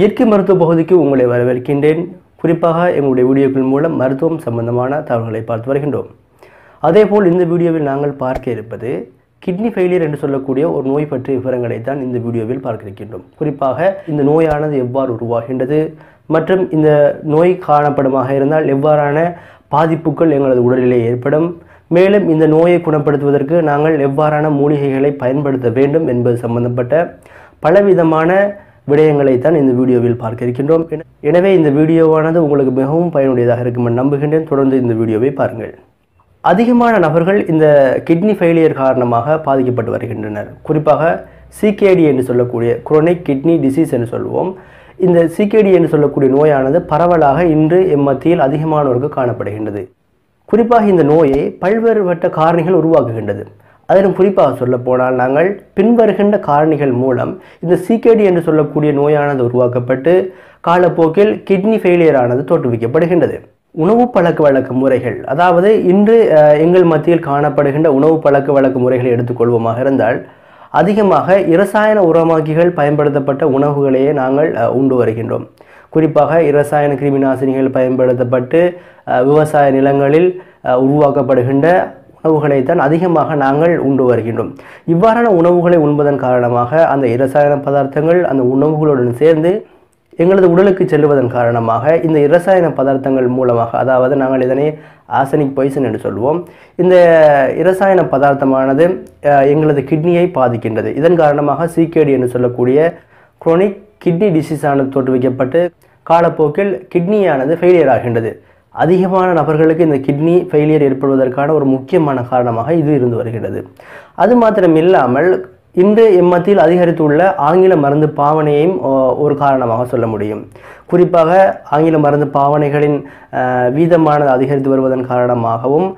இயற்கை மருத்துவ பகுதிக்கு உங்களை வரவேற்கின்றேன். குறிப்பாக எங்களுடைய வீடியோக்கள் மூலம் மருத்துவம் சம்பந்தமான தகவல்களை பார்த்து வருகின்றோம். அதேபோல் இந்த வீடியோவில் நாங்கள் பார்க்க இருப்பது கிட்னி ஃபெயிலியர் என்று சொல்லக்கூடிய ஒரு நோய் பற்றிய விவரங்களை தான் இந்த வீடியோவில் பார்க்க இருக்கின்றோம். குறிப்பாக இந்த நோயானது எவ்வாறு உருவாகின்றது மற்றும் இந்த நோய் காணப்படுமாக இருந்தால் எவ்வாறான பாதிப்புகள் எங்களது உடலிலே ஏற்படும். மேலும் இந்த நோயை குணப்படுத்துவதற்கு நாங்கள் எவ்வாறான மூலிகைகளை பயன்படுத்த வேண்டும் என்பது சம்பந்தப்பட்ட பலவிதமான விடயங்களை தான் இந்த வீடியோவில் பார்க்க இருக்கின்றோம். என- எனவே இந்த வீடியோவானது உங்களுக்கு மிகவும் பயனுடையதாக இருக்கும் நம்புகின்றேன். தொடர்ந்து இந்த வீடியோவை பாருங்கள். அதிகமான நபர்கள் இந்த கிட்னி ஃபெயிலியர் காரணமாக பாதிக்கப்பட்டு வருகின்றனர். குறிப்பாக சிகேடி என்று சொல்லக்கூடிய குரோனிக் கிட்னி டிசீஸ் என்று சொல்வோம். இந்த சிகேடி என்று சொல்லக்கூடிய நோயானது பரவலாக இன்று எம் மத்தியில் அதிகமானோருக்கு காணப்படுகின்றது. குறிப்பாக இந்த நோயை பல்வேறுபட்ட காரணிகள் உருவாக்குகின்றது. அதிலும் குறிப்பாக சொல்ல போனால் நாங்கள் பின்வருகின்ற காரணிகள் மூலம் இந்த சிகேடி என்று சொல்லக்கூடிய நோயானது உருவாக்கப்பட்டு காலப்போக்கில் கிட்னி ஃபெயிலியர் ஆனது தோற்றுவிக்கப்படுகின்றது. உணவு பழக்க வழக்க முறைகள் அதாவது இன்று எங்கள் மத்தியில் காணப்படுகின்ற உணவு பழக்க வழக்க முறைகளை எடுத்துக்கொள்வோமாக இருந்தால் அதிகமாக இரசாயன உரமாக்கிகள் பயன்படுத்தப்பட்ட உணவுகளையே நாங்கள் உண்டு வருகின்றோம். குறிப்பாக இரசாயன கிருமி நாசினிகள் பயன்படுத்தப்பட்டு விவசாய நிலங்களில் உருவாக்கப்படுகின்ற உணவுகளை உணவுகளைத்தான் அதிகமாக நாங்கள் உண்டு வருகின்றோம். இவ்வாறான உணவுகளை உண்பதன் காரணமாக அந்த இரசாயன பதார்த்தங்கள் அந்த உணவுகளுடன் சேர்ந்து எங்களது உடலுக்கு செல்வதன் காரணமாக இந்த இரசாயன பதார்த்தங்கள் மூலமாக அதாவது நாங்கள் இதனை ஆசனிக் பொய்சன் என்று சொல்வோம் இந்த இரசாயன பதார்த்தமானது எங்களது கிட்னியை பாதிக்கின்றது. இதன் காரணமாக சிகேடி என்று சொல்லக்கூடிய குரோனிக் கிட்னி டிசீஸ் ஆனது தோற்றுவிக்கப்பட்டு காலப்போக்கில் கிட்னியானது ஃபெயிலியர் ஆகின்றது. அதிகமான நபர்களுக்கு இந்த கிட்னி ஃபெயிலியர் ஏற்படுவதற்கான ஒரு முக்கியமான காரணமாக இது இருந்து வருகிறது. அது மாத்திரம் இல்லாமல் இன்று எம்மத்தியில் அதிகரித்துள்ள ஆங்கில மருந்து பாவனையையும் ஓ, ஒரு காரணமாக சொல்ல முடியும். குறிப்பாக ஆங்கில மருந்து பாவனைகளின் வீதமானது அதிகரித்து வருவதன் காரணமாகவும்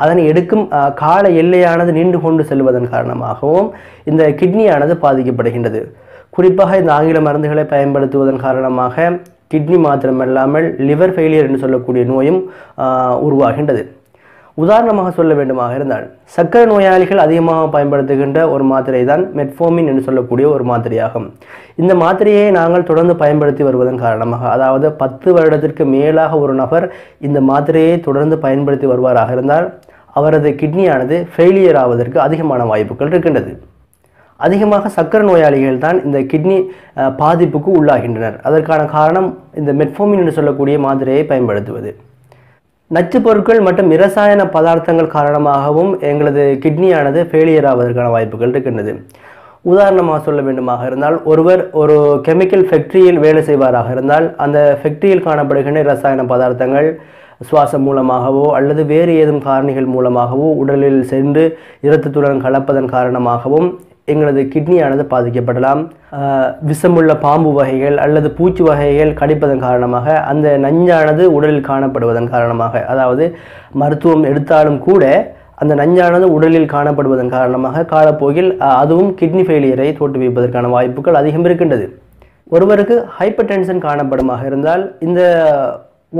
அதனை எடுக்கும் கால எல்லையானது நீண்டு கொண்டு செல்வதன் காரணமாகவும் இந்த கிட்னியானது பாதிக்கப்படுகின்றது. குறிப்பாக இந்த ஆங்கில மருந்துகளை பயன்படுத்துவதன் காரணமாக கிட்னி மாத்திரமல்லாமல் லிவர் ஃபெயிலியர் என்று சொல்லக்கூடிய நோயும் உருவாகின்றது. உதாரணமாக சொல்ல வேண்டுமாக இருந்தால் சர்க்கரை நோயாளிகள் அதிகமாக பயன்படுத்துகின்ற ஒரு மாத்திரை தான் மெட்ஃபோமின் என்று சொல்லக்கூடிய ஒரு மாத்திரையாகும். இந்த மாத்திரையை நாங்கள் தொடர்ந்து பயன்படுத்தி வருவதன் காரணமாக அதாவது பத்து வருடத்திற்கு மேலாக ஒரு நபர் இந்த மாத்திரையை தொடர்ந்து பயன்படுத்தி வருவாராக இருந்தால் அவரது கிட்னியானது ஃபெயிலியர் ஆவதற்கு அதிகமான வாய்ப்புகள் இருக்கின்றது. அதிகமாக சக்கரை நோயாளிகள் தான் இந்த கிட்னி பாதிப்புக்கு உள்ளாகின்றனர். அதற்கான காரணம் இந்த மெட்ஃபோமின் என்று சொல்லக்கூடிய மாத்திரையை பயன்படுத்துவது. நச்சு பொருட்கள் மற்றும் இரசாயன பதார்த்தங்கள் காரணமாகவும் எங்களது கிட்னியானது ஃபெயிலியர் ஆவதற்கான வாய்ப்புகள் இருக்கின்றது. உதாரணமாக சொல்ல வேண்டுமாக இருந்தால் ஒருவர் ஒரு கெமிக்கல் ஃபேக்டரியில் வேலை செய்வாராக இருந்தால் அந்த ஃபேக்டரியில் காணப்படுகின்ற இரசாயன பதார்த்தங்கள் சுவாசம் மூலமாகவோ அல்லது வேறு ஏதும் காரணிகள் மூலமாகவோ உடலில் சென்று இரத்தத்துடன் கலப்பதன் காரணமாகவும் எங்களது கிட்னியானது பாதிக்கப்படலாம். விஷமுள்ள பாம்பு வகைகள் அல்லது பூச்சி வகைகள் கடிப்பதன் காரணமாக அந்த நஞ்சானது உடலில் காணப்படுவதன் காரணமாக அதாவது மருத்துவம் எடுத்தாலும் கூட அந்த நஞ்சானது உடலில் காணப்படுவதன் காரணமாக காலப்போக்கில் அதுவும் கிட்னி ஃபெயிலியரை தோற்றுவிப்பதற்கான வாய்ப்புகள் அதிகம் இருக்கின்றது. ஒருவருக்கு ஹைப்பர் டென்ஷன் காணப்படுமாக இருந்தால் இந்த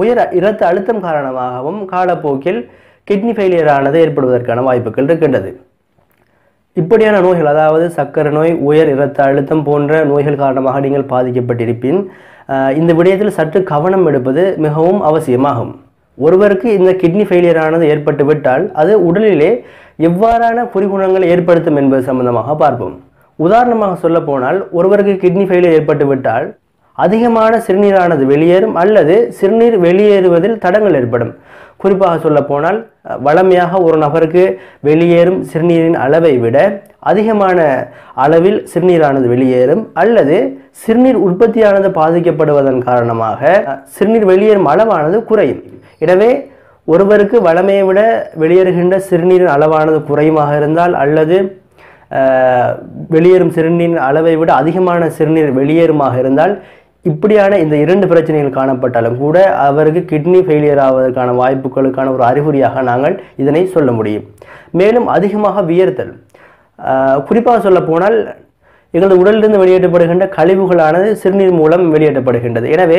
உயர் இரத்த அழுத்தம் காரணமாகவும் காலப்போக்கில் கிட்னி ஃபெயிலியர் ஆனது ஏற்படுவதற்கான வாய்ப்புகள் இருக்கின்றது. இப்படியான நோய்கள் அதாவது சர்க்கரை நோய் உயர் இரத்த அழுத்தம் போன்ற நோய்கள் காரணமாக நீங்கள் பாதிக்கப்பட்டிருப்பின். இந்த விடயத்தில் சற்று கவனம் எடுப்பது மிகவும் அவசியமாகும். ஒருவருக்கு இந்த கிட்னி ஃபெயிலியர் ஆனது அது உடலிலே எவ்வாறான குறிகுணங்களை ஏற்படுத்தும் என்பது சம்பந்தமாக பார்ப்போம். உதாரணமாக சொல்ல போனால் ஒருவருக்கு கிட்னி ஃபெயிலியர் ஏற்பட்டுவிட்டால் அதிகமான சிறுநீரானது வெளியேறும் அல்லது சிறுநீர் வெளியேறுவதில் தடங்கள் ஏற்படும். குறிப்பாக சொல்ல போனால் வளமையாக ஒரு நபருக்கு வெளியேறும் சிறுநீரின் அளவை விட அதிகமான அளவில் சிறுநீரானது வெளியேறும் அல்லது சிறுநீர் உற்பத்தியானது பாதிக்கப்படுவதன் காரணமாக சிறுநீர் வெளியேறும் அளவானது குறையும். எனவே ஒருவருக்கு வளமையை விட வெளியேறுகின்ற சிறுநீரின் அளவானது குறையுமாக இருந்தால் அல்லது வெளியேறும் சிறுநீரின் அளவை விட அதிகமான சிறுநீர் வெளியேறுமாக இருந்தால் இப்படியான இந்த இரண்டு பிரச்சனைகள் காணப்பட்டாலும் கூட அவருக்கு கிட்னி ஃபெயிலியர் ஆவதற்கான வாய்ப்புகளுக்கான ஒரு அறிகுறியாக நாங்கள் இதனை சொல்ல முடியும். மேலும் அதிகமாக வியர்த்தல். குறிப்பாக சொல்ல போனால் எங்களது உடலிலிருந்து வெளியேற்றப்படுகின்ற கழிவுகளானது சிறுநீர் மூலம் வெளியேற்றப்படுகின்றது. எனவே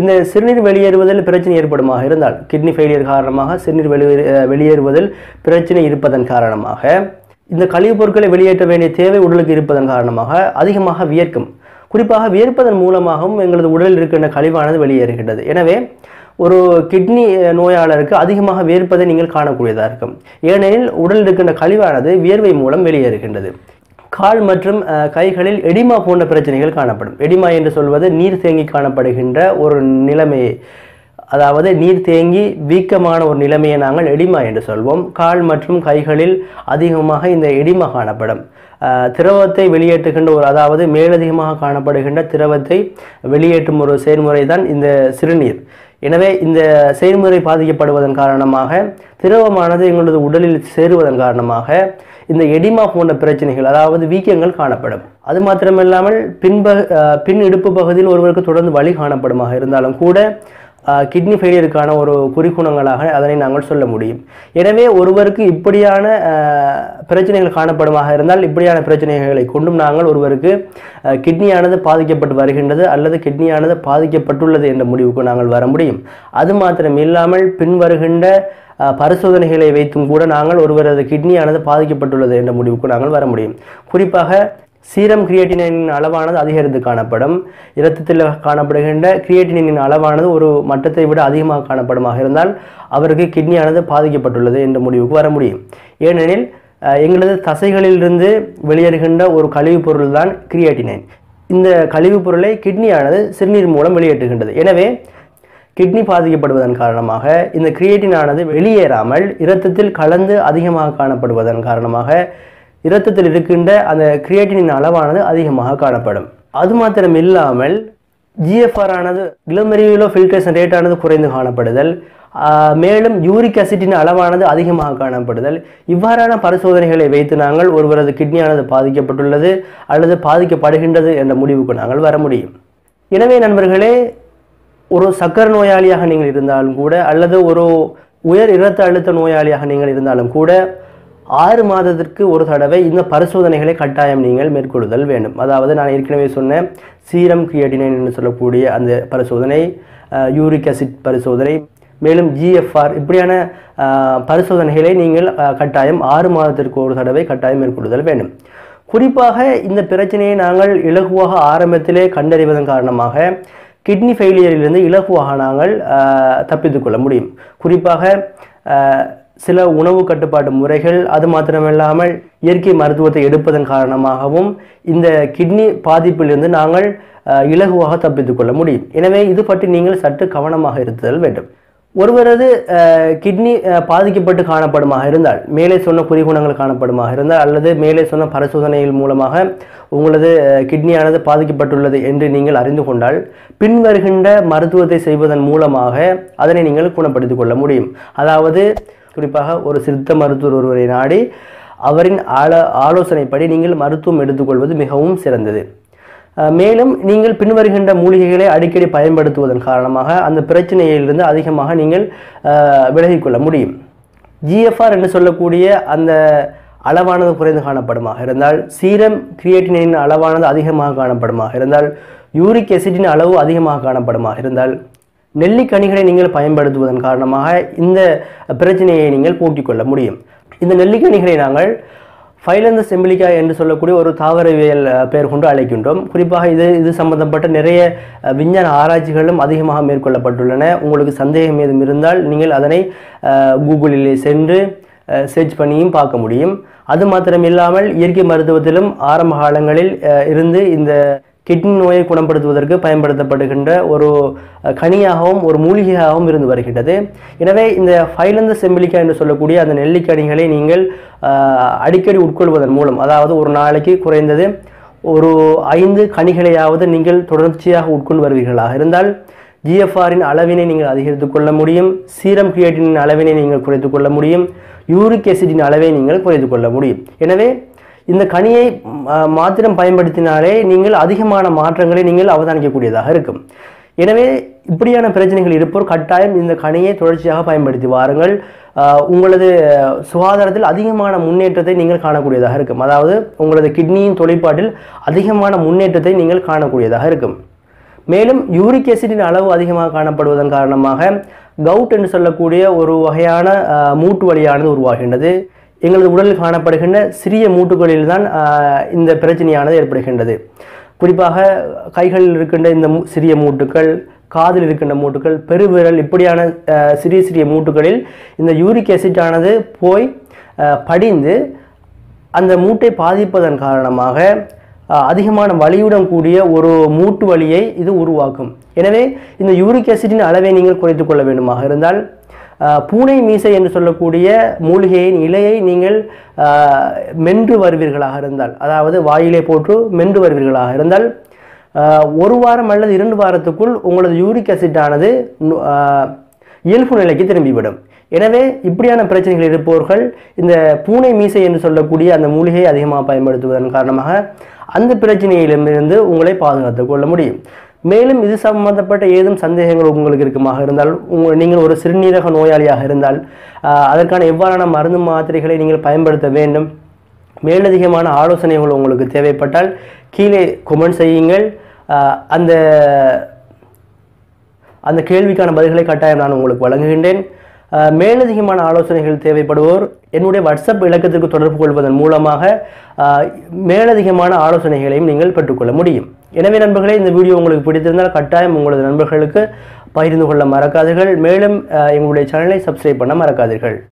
இந்த சிறுநீர் வெளியேறுவதில் பிரச்சனை ஏற்படுமாக இருந்தால் கிட்னி ஃபெயிலியர் காரணமாக சிறுநீர் வெளியே வெளியேறுவதில் பிரச்சனை இருப்பதன் காரணமாக இந்த கழிவுப் பொருட்களை வெளியேற்ற வேண்டிய தேவை உடலுக்கு இருப்பதன் காரணமாக அதிகமாக வியர்க்கும். குறிப்பாக வியர்ப்பதன் மூலமாகவும் எங்களது உடலில் இருக்கின்ற கழிவானது வெளியேறுகின்றது. எனவே ஒரு கிட்னி நோயாளருக்கு அதிகமாக வியர்ப்பதை நீங்கள் காணக்கூடியதாக இருக்கும். ஏனெனில் உடலில் இருக்கின்ற கழிவானது வியர்வை மூலம் வெளியேறுகின்றது. கால் மற்றும் கைகளில் எடிமா போன்ற பிரச்சனைகள் காணப்படும். எடிமா என்று சொல்வது நீர் தேங்கி காணப்படுகின்ற ஒரு நிலைமையை அதாவது நீர் தேங்கி வீக்கமான ஒரு நிலைமையை நாங்கள் எடிமா என்று சொல்வோம். கால் மற்றும் கைகளில் அதிகமாக இந்த எடிமா காணப்படும். திரவத்தை வெளியேற்றுகின்ற ஒரு அதாவது மேலதிகமாக காணப்படுகின்ற திரவத்தை வெளியேற்றும் ஒரு செயல்முறை தான் இந்த சிறுநீர். எனவே இந்த செயல்முறை பாதிக்கப்படுவதன் காரணமாக திரவமானது எங்களது உடலில் சேருவதன் காரணமாக இந்த எடிமா போன்ற பிரச்சனைகள் அதாவது வீக்கங்கள் காணப்படும். அது மாத்திரமில்லாமல் பின்ப பின் இடுப்பு பகுதியில் ஒருவருக்கு தொடர்ந்து வலி காணப்படுமாக இருந்தாலும் கூட கிட்னி ஃபெயிலியருக்கான ஒரு குறிக்குணங்களாக அதனை நாங்கள் சொல்ல முடியும். எனவே ஒருவருக்கு இப்படியான பிரச்சனைகள் காணப்படுமாக இருந்தால் இப்படியான பிரச்சனைகளை கொண்டும் நாங்கள் ஒருவருக்கு கிட்னியானது பாதிக்கப்பட்டு வருகின்றது அல்லது கிட்னியானது பாதிக்கப்பட்டுள்ளது என்ற முடிவுக்கு நாங்கள் வர முடியும். அது மாத்திரம் இல்லாமல் பின்வருகின்ற பரிசோதனைகளை வைத்தும் கூட நாங்கள் ஒருவரது கிட்னியானது பாதிக்கப்பட்டுள்ளது என்ற முடிவுக்கு நாங்கள் வர முடியும். குறிப்பாக சீரம் கிரியேட்டினின் அளவானது அதிகரித்து காணப்படும். இரத்தத்தில் காணப்படுகின்ற கிரியேட்டினின் அளவானது ஒரு மட்டத்தை விட அதிகமாக காணப்படுமாக இருந்தால் அவருக்கு கிட்னியானது பாதிக்கப்பட்டுள்ளது என்ற முடிவுக்கு வர முடியும். ஏனெனில் எங்களது தசைகளிலிருந்து வெளியேறுகின்ற ஒரு கழிவுப் பொருள் தான் கிரியேட்டினைன். இந்த கழிவுப் பொருளை கிட்னியானது சிறுநீர் மூலம் வெளியேற்றுகின்றது. எனவே கிட்னி பாதிக்கப்படுவதன் காரணமாக இந்த கிரியேட்டினானது வெளியேறாமல் இரத்தத்தில் கலந்து அதிகமாக காணப்படுவதன் காரணமாக இரத்தத்தில் இருக்கின்ற அந்த கிரியேட்டினின் அளவானது அதிகமாக காணப்படும். அது மாத்திரம் இல்லாமல் ஜிஎஃப்ஆர் ஆனது கிளோமெரியுலோ ஃபில்ட்ரேஷன் ரேட் ஆனது குறைந்து காணப்படுதல். மேலும் யூரிக் அசிட்டின் அளவானது அதிகமாக காணப்படுதல். இவ்வாறான பரிசோதனைகளை வைத்து நாங்கள் ஒருவரது கிட்னியானது பாதிக்கப்பட்டுள்ளது அல்லது பாதிக்கப்படுகின்றது என்ற முடிவுக்கு நாங்கள் வர முடியும். எனவே நண்பர்களே ஒரு சக்கர நோயாளியாக நீங்கள் இருந்தாலும் கூட அல்லது ஒரு உயர் இரத்த அழுத்த நோயாளியாக நீங்கள் இருந்தாலும் கூட ஆறு மாதத்திற்கு ஒரு தடவை இந்த பரிசோதனைகளை கட்டாயம் நீங்கள் மேற்கொள்ளுதல் வேண்டும். அதாவது நான் ஏற்கனவே சொன்னேன் சீரம் கிரியேட்டினைன் என்று சொல்லக்கூடிய அந்த பரிசோதனை யூரிக் அசிட் பரிசோதனை மேலும் ஜிஎஃப்ஆர் இப்படியான பரிசோதனைகளை நீங்கள் கட்டாயம் ஆறு மாதத்திற்கு ஒரு தடவை கட்டாயம் மேற்கொள்ளுதல் வேண்டும். குறிப்பாக இந்த பிரச்சனையை நாங்கள் இலகுவாக ஆரம்பத்திலே கண்டறிவதன் காரணமாக கிட்னி ஃபெயிலியரிலிருந்து இலகுவாக நாங்கள் தப்பித்துக்கொள்ள முடியும். குறிப்பாக சில உணவு கட்டுப்பாட்டு முறைகள் அது மாத்திரமில்லாமல் இயற்கை மருத்துவத்தை எடுப்பதன் காரணமாகவும் இந்த கிட்னி பாதிப்பிலிருந்து நாங்கள் இலகுவாக தப்பித்துக் கொள்ள முடியும். எனவே இது பற்றி நீங்கள் சற்று கவனமாக இருத்தல் வேண்டும். ஒருவரது கிட்னி பாதிக்கப்பட்டு காணப்படுமாக இருந்தால் மேலே சொன்ன குறிகுணங்கள் காணப்படுமாக இருந்தால் அல்லது மேலே சொன்ன பரிசோதனைகள் மூலமாக உங்களது கிட்னியானது பாதிக்கப்பட்டுள்ளது என்று நீங்கள் அறிந்து கொண்டால் பின்வருகின்ற மருத்துவத்தை செய்வதன் மூலமாக அதனை நீங்கள் குணப்படுத்திக் கொள்ள முடியும். அதாவது குறிப்பாக ஒரு சித்த மருத்துவர் ஒருவரை நாடி அவரின் ஆல ஆலோசனைப்படி நீங்கள் மருத்துவம் எடுத்துக்கொள்வது மிகவும் சிறந்தது. மேலும் நீங்கள் பின்வருகின்ற மூலிகைகளை அடிக்கடி பயன்படுத்துவதன் காரணமாக அந்த பிரச்சனையிலிருந்து அதிகமாக நீங்கள் விலகிக்கொள்ள முடியும். ஜிஎஃப்ஆர் என்று சொல்லக்கூடிய அந்த அளவானது குறைந்து காணப்படுமாக இருந்தால் சீரம் கிரியேட்டினின் அளவானது அதிகமாக காணப்படுமாக இருந்தால் யூரிக் எசிடின் அளவு அதிகமாக காணப்படுமாக இருந்தால் நெல்லிக்கனிகளை நீங்கள் பயன்படுத்துவதன் காரணமாக இந்த பிரச்சனையை நீங்கள் போக்கிக் கொள்ள முடியும். இந்த நெல்லிக்கனிகளை நாங்கள் ஃபைலந்த செம்பிலிக்கா என்று சொல்லக்கூடிய ஒரு தாவரவியல் பெயர் கொண்டு அழைக்கின்றோம். குறிப்பாக இது இது சம்பந்தப்பட்ட நிறைய விஞ்ஞான ஆராய்ச்சிகளும் அதிகமாக மேற்கொள்ளப்பட்டுள்ளன. உங்களுக்கு சந்தேகம் ஏதும் இருந்தால் நீங்கள் அதனை கூகுளிலே சென்று சர்ச் பண்ணியும் பார்க்க முடியும். அது மாத்திரம் இல்லாமல் இயற்கை மருத்துவத்திலும் ஆரம்ப காலங்களில் இருந்து இந்த கிட்னி நோயை குணப்படுத்துவதற்கு பயன்படுத்தப்படுகின்ற ஒரு கனியாகவும் ஒரு மூலிகையாகவும் இருந்து வருகின்றது. எனவே இந்த ஃபைலந்த செம்பிளிக்கா என்று சொல்லக்கூடிய அந்த நெல்லிக்கனிகளை நீங்கள் அடிக்கடி உட்கொள்வதன் மூலம் அதாவது ஒரு நாளைக்கு குறைந்தது ஒரு ஐந்து கனிகளையாவது நீங்கள் தொடர்ச்சியாக உட்கொண்டு வருவீர்களாக இருந்தால் ஜிஎஃப்ஆரின் அளவினை நீங்கள் அதிகரித்துக் கொள்ள முடியும் சீரம் கிரியேட்டினின் அளவினை நீங்கள் குறைத்துக் கொள்ள முடியும் யூரிக் அசிடின் அளவை நீங்கள் குறைத்துக் கொள்ள முடியும். எனவே இந்த கனியை மாத்திரம் பயன்படுத்தினாலே நீங்கள் அதிகமான மாற்றங்களை நீங்கள் அவதானிக்கக்கூடியதாக இருக்கும். எனவே இப்படியான பிரச்சனைகள் இருப்போர் கட்டாயம் இந்த கனியை தொடர்ச்சியாக பயன்படுத்தி வாருங்கள். உங்களது சுகாதாரத்தில் அதிகமான முன்னேற்றத்தை நீங்கள் காணக்கூடியதாக இருக்கும். அதாவது உங்களது கிட்னியின் தொழிற்பாட்டில் அதிகமான முன்னேற்றத்தை நீங்கள் காணக்கூடியதாக இருக்கும். மேலும் யூரிக் அசிடின் அளவு அதிகமாக காணப்படுவதன் காரணமாக கவுட் என்று சொல்லக்கூடிய ஒரு வகையான மூட்டு வலியானது உருவாகின்றது. எங்களது உடலில் காணப்படுகின்ற சிறிய மூட்டுகளில் தான் இந்த பிரச்சனையானது ஏற்படுகின்றது. குறிப்பாக கைகளில் இருக்கின்ற இந்த மூ- சிறிய மூட்டுக்கள் காதில் இருக்கின்ற மூட்டுக்கள் பெருவிரல் இப்படியான சிறிய சிறிய மூட்டுகளில் இந்த யூரிக் acid ஆனது போய் படிந்து அந்த மூட்டை பாதிப்பதன் காரணமாக அதிகமான வலியுடன் கூடிய ஒரு மூட்டு வலியை இது உருவாக்கும். எனவே இந்த யூரிக் ஆசிட்டின் அளவை நீங்கள் குறைத்து கொள்ள வேண்டுமாக இருந்தால் பூனை மீசை என்று சொல்லக்கூடிய மூலிகையின் இலையை நீங்கள் மென்று வருவீர்களாக இருந்தால் அதாவது வாயிலே போட்டு மென்று வருவீர்களாக இருந்தால் ஒரு வாரம் அல்லது இரண்டு வாரத்துக்குள் உங்களது யூரிக் அசிட்டானது ஆனது இயல்பு நிலைக்கு திரும்பிவிடும். எனவே இப்படியான பிரச்சனைகள் இருப்பவர்கள் இந்த பூனை மீசை என்று சொல்லக்கூடிய அந்த மூலிகையை அதிகமாக பயன்படுத்துவதன் காரணமாக அந்த பிரச்சனையிலிருந்து உங்களை பாதுகாத்துக் கொள்ள முடியும். மேலும் இது சம்பந்தப்பட்ட ஏதும் சந்தேகங்கள் உங்களுக்கு இருக்குமாக இருந்தால் உங்கள் நீங்கள் ஒரு சிறுநீரக நோயாளியாக இருந்தால் அதற்கான எவ்வாறான மருந்து மாத்திரைகளை நீங்கள் பயன்படுத்த வேண்டும்? மேலதிகமான ஆலோசனைகள் உங்களுக்கு தேவைப்பட்டால் கீழே கொமெண்ட் செய்யுங்கள். அந்த அந்த கேள்விக்கான பதில்களை கட்டாயம் நான் உங்களுக்கு வழங்குகின்றேன். மேலதிகமான ஆலோசனைகள் தேவைப்படுவோர் என்னுடைய வாட்ஸ்அப் இலக்கத்திற்கு தொடர்பு கொள்வதன் மூலமாக மேலதிகமான ஆலோசனைகளையும் நீங்கள் பெற்றுக்கொள்ள முடியும். எனவே நண்பர்களே இந்த வீடியோ உங்களுக்கு பிடித்திருந்தால் கட்டாயம் உங்களது நண்பர்களுக்கு பகிர்ந்து கொள்ள மறக்காதீர்கள். மேலும் எங்களுடைய சேனலை சப்ஸ்கிரைப் பண்ண மறக்காதீர்கள்.